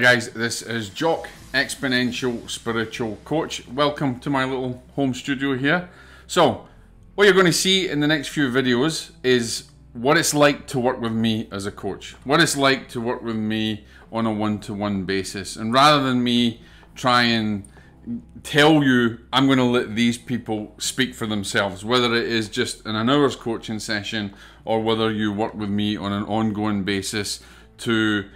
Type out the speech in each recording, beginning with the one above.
Hi guys, this is Jock, Exponential Spiritual Coach. Welcome to my little home studio here. So, what you're going to see in the next few videos is what it's like to work with me as a coach. What it's like to work with me on a one-to-one basis. And rather than me try and tell you I'm going to let these people speak for themselves, whether it is just in an hour's coaching session or whether you work with me on an ongoing basis to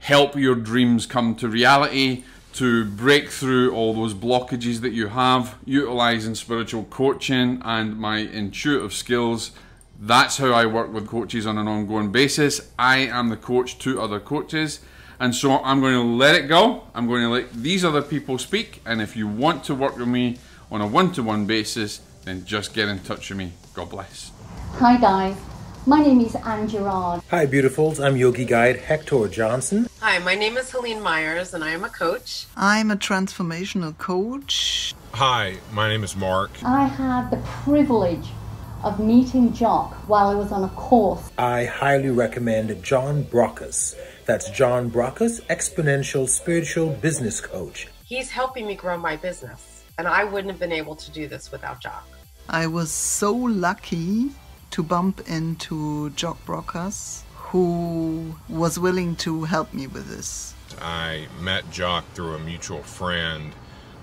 help your dreams come to reality, to break through all those blockages that you have, utilizing spiritual coaching and my intuitive skills. That's how I work with coaches on an ongoing basis. I am the coach to other coaches. And so I'm going to let it go. I'm going to let these other people speak. And if you want to work with me on a one to one basis, then just get in touch with me. God bless. Hi, guys. My name is Anne Gerard. Hi, beautifuls. I'm Yogi Guide Hector Johnson. Hi, my name is Helene Myers, and I am a coach. I'm a transformational coach. Hi, my name is Mark. I had the privilege of meeting Jock while I was on a course. I highly recommend Jock Brocas. That's Jock Brocas, Exponential Spiritual Business Coach. He's helping me grow my business, and I wouldn't have been able to do this without Jock. I was so lucky to bump into Jock Brocas, who was willing to help me with this. I met Jock through a mutual friend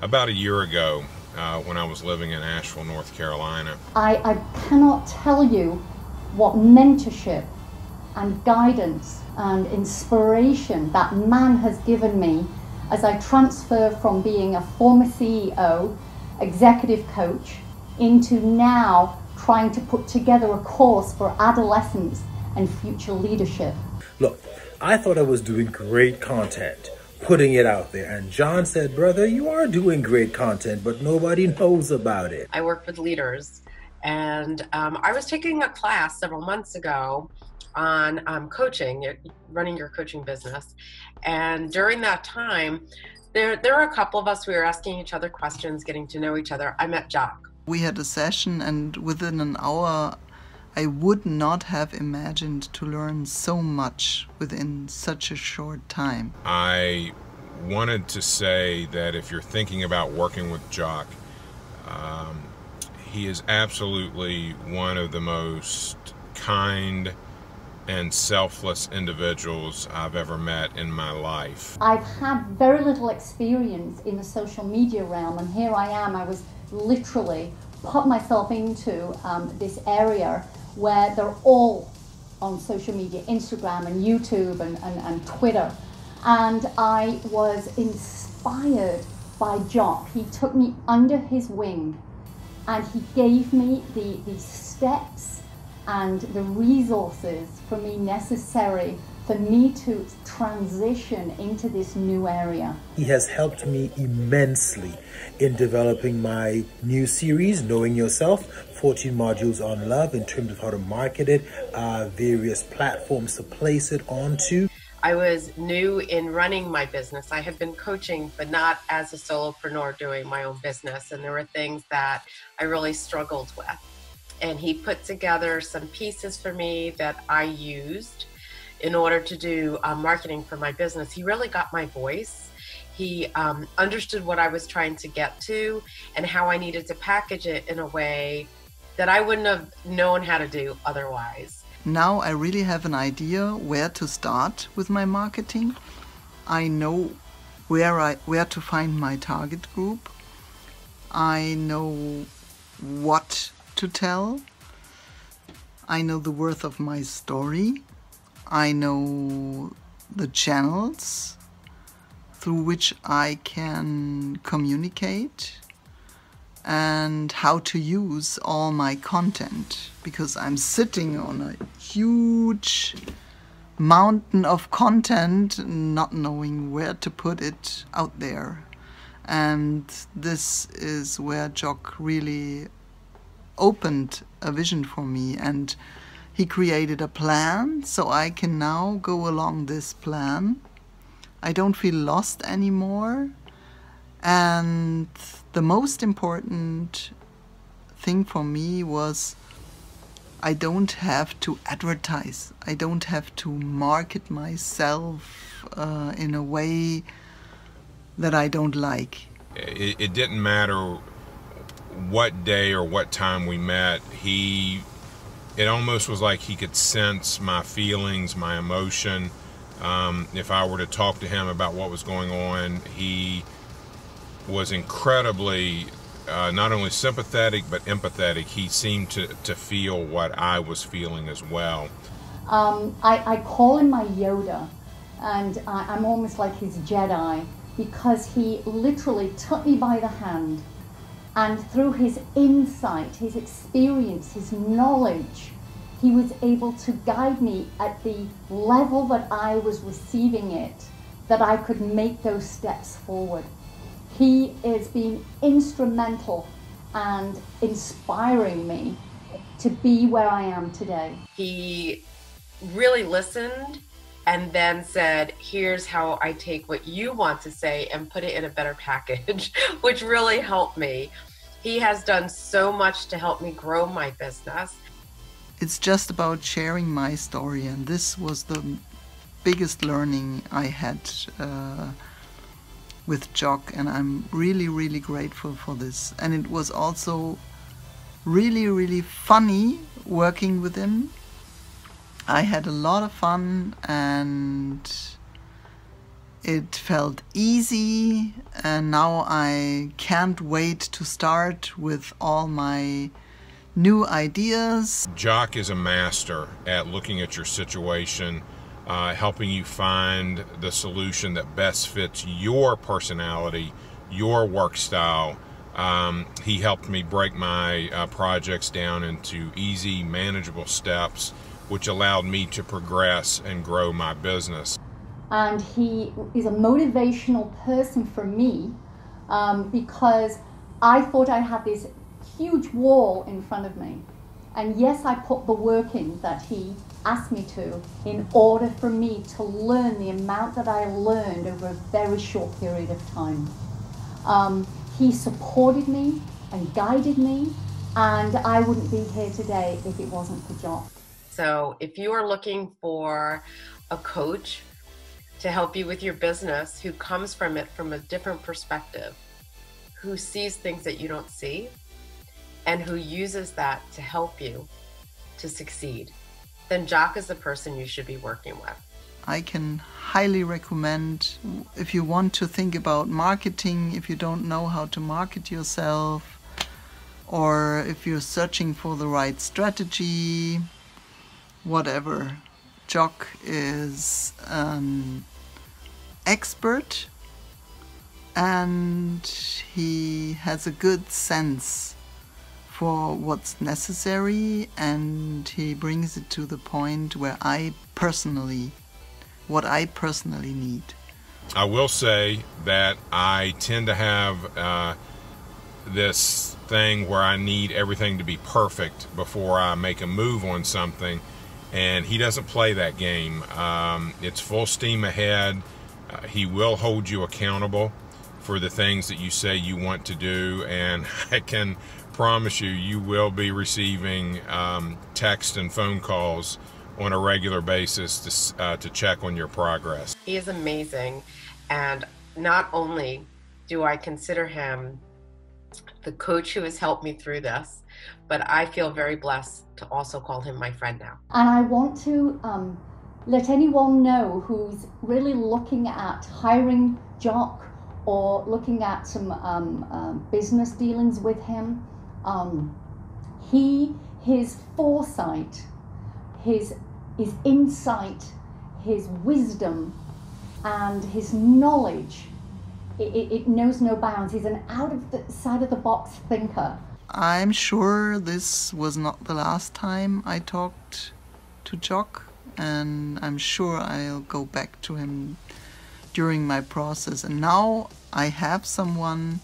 about a year ago uh, when I was living in Asheville, North Carolina. I, I cannot tell you what mentorship and guidance and inspiration that man has given me as I transfer from being a former CEO, executive coach, into now trying to put together a course for adolescents and future leadership. Look, I thought I was doing great content, putting it out there. And John said, Brother, you are doing great content, but nobody knows about it. I work with leaders, and um, I was taking a class several months ago on um, coaching, running your coaching business. And during that time, there, there were a couple of us, we were asking each other questions, getting to know each other. I met Jock. We had a session, and within an hour, I would not have imagined to learn so much within such a short time. I wanted to say that if you're thinking about working with Jock, um, he is absolutely one of the most kind and selfless individuals I've ever met in my life. I've had very little experience in the social media realm, and here I am. I was literally put myself into um, this area where they're all on social media Instagram and YouTube and, and, and Twitter. And I was inspired by Jock. He took me under his wing and he gave me the, the steps and the resources for me necessary for me to transition into this new area. He has helped me immensely in developing my new series, Knowing Yourself, 14 modules on love in terms of how to market it, uh, various platforms to place it onto. I was new in running my business. I had been coaching, but not as a solopreneur doing my own business. And there were things that I really struggled with. And he put together some pieces for me that I used in order to do uh, marketing for my business. He really got my voice. He um, understood what I was trying to get to and how I needed to package it in a way that I wouldn't have known how to do otherwise. Now I really have an idea where to start with my marketing. I know where I where to find my target group. I know what to tell. I know the worth of my story. I know the channels through which I can communicate and how to use all my content because I'm sitting on a huge mountain of content not knowing where to put it out there. And this is where Jock really opened a vision for me and he created a plan, so I can now go along this plan. I don't feel lost anymore. And the most important thing for me was I don't have to advertise. I don't have to market myself uh, in a way that I don't like. It, it didn't matter what day or what time we met. He, it almost was like he could sense my feelings, my emotion. Um, if I were to talk to him about what was going on, he was incredibly uh, not only sympathetic but empathetic. He seemed to, to feel what I was feeling as well. Um, I, I call him my Yoda, and I, I'm almost like his Jedi because he literally took me by the hand and through his insight, his experience, his knowledge, he was able to guide me at the level that I was receiving it, that I could make those steps forward. He has been instrumental and inspiring me to be where I am today. He really listened and then said, Here's how I take what you want to say and put it in a better package, which really helped me. He has done so much to help me grow my business. It's just about sharing my story, and this was the biggest learning I had uh, with Jock, and I'm really, really grateful for this. And it was also really, really funny working with him I had a lot of fun and it felt easy and now I can't wait to start with all my new ideas. Jock is a master at looking at your situation, uh, helping you find the solution that best fits your personality, your work style. Um, he helped me break my uh, projects down into easy, manageable steps which allowed me to progress and grow my business. And he is a motivational person for me um, because I thought I had this huge wall in front of me. And yes, I put the work in that he asked me to in order for me to learn the amount that I learned over a very short period of time. Um, he supported me and guided me, and I wouldn't be here today if it wasn't for Jock. So if you are looking for a coach to help you with your business who comes from it from a different perspective, who sees things that you don't see, and who uses that to help you to succeed, then Jock is the person you should be working with. I can highly recommend if you want to think about marketing, if you don't know how to market yourself, or if you're searching for the right strategy, whatever. Jock is an expert and he has a good sense for what's necessary and he brings it to the point where I personally, what I personally need. I will say that I tend to have uh, this thing where I need everything to be perfect before I make a move on something and he doesn't play that game. Um, it's full steam ahead. Uh, he will hold you accountable for the things that you say you want to do, and I can promise you, you will be receiving um, text and phone calls on a regular basis to, uh, to check on your progress. He is amazing, and not only do I consider him the coach who has helped me through this, but I feel very blessed to also call him my friend now. And I want to um, let anyone know who's really looking at hiring Jock or looking at some um, uh, business dealings with him. Um, he, his foresight, his, his insight, his wisdom, and his knowledge, it, it, knows no bounds. He's an out of the side of the box thinker. I'm sure this was not the last time I talked to Jock, and I'm sure I'll go back to him during my process. And now I have someone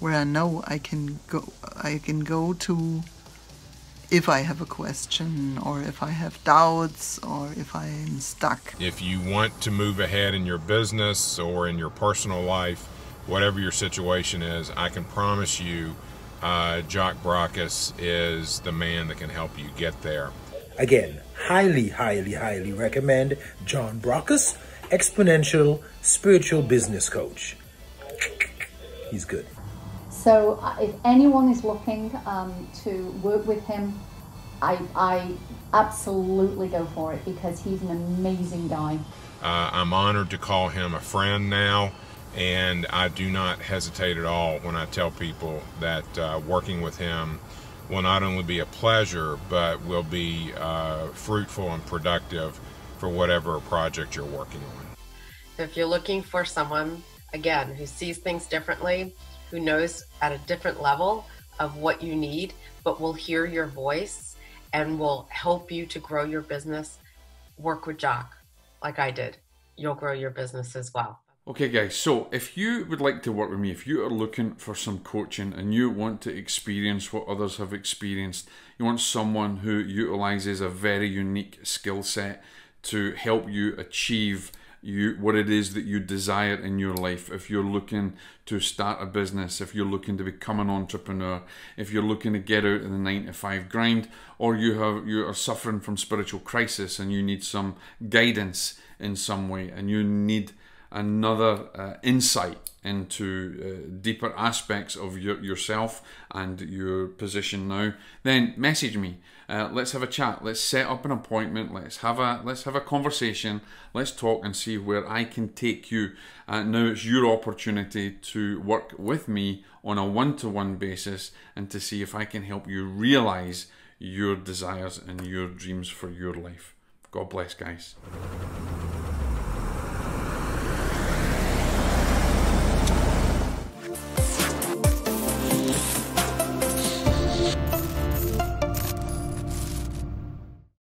where I know I can go I can go to if I have a question or if I have doubts or if I'm stuck. If you want to move ahead in your business or in your personal life, whatever your situation is, I can promise you uh, Jock Brocas is the man that can help you get there. Again, highly, highly, highly recommend Jock Brocas, exponential spiritual business coach. He's good. So uh, if anyone is looking um, to work with him, I, I absolutely go for it because he's an amazing guy. Uh, I'm honored to call him a friend now, and I do not hesitate at all when I tell people that uh, working with him will not only be a pleasure, but will be uh, fruitful and productive for whatever project you're working on. If you're looking for someone, again, who sees things differently, who knows at a different level of what you need, but will hear your voice and will help you to grow your business, work with Jock like I did. You'll grow your business as well. Okay, guys, so if you would like to work with me, if you are looking for some coaching and you want to experience what others have experienced, you want someone who utilizes a very unique skill set to help you achieve you what it is that you desire in your life. If you're looking to start a business if you're looking to become an entrepreneur if you're looking to get out of the 9 to 5 grind or you have you are suffering from spiritual crisis and you need some guidance in some way and you need another uh, insight into uh, deeper aspects of your, yourself and your position now, then message me. Uh, let's have a chat. Let's set up an appointment. Let's have a let's have a conversation. Let's talk and see where I can take you. Uh, now it's your opportunity to work with me on a one-to-one basis and to see if I can help you realize your desires and your dreams for your life. God bless, guys.